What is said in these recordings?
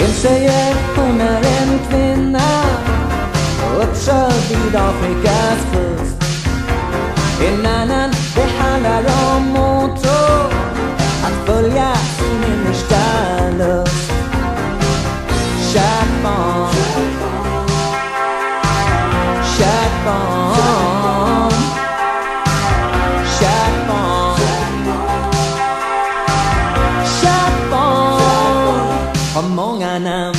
En säger hon är en kvinna uppkörd vid Afrikas kust. En annan, det handlar om motor, att följa sin innersta lust. Kärt barn, kärt barn, har många namn.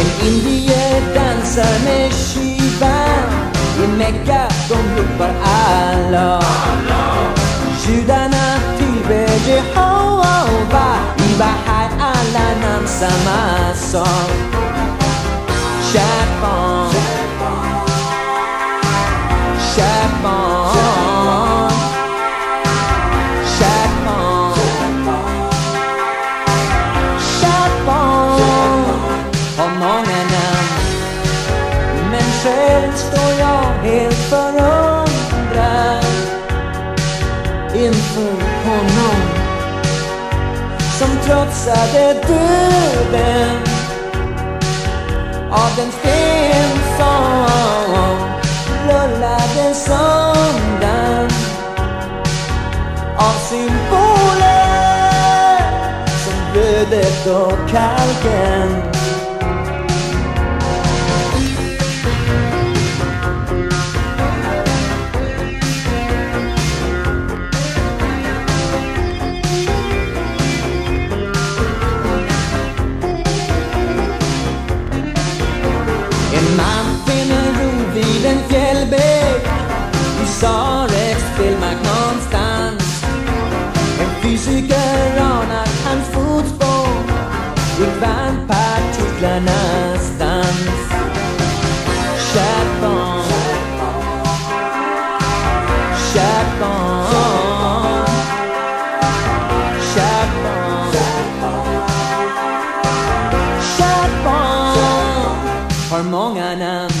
En indier dansar med Shiva I Mecka de ropar Allah Judarna tillber Jehova I Bahai alla namn samma sak. Många namn Men själv står jag helt förundrad inför honom som trotsade döden av den sten som rullades undan av symboler som blödet och kalken. vivant par toute la instance. Chapon, chapon, chapon, chapon, hormon anam.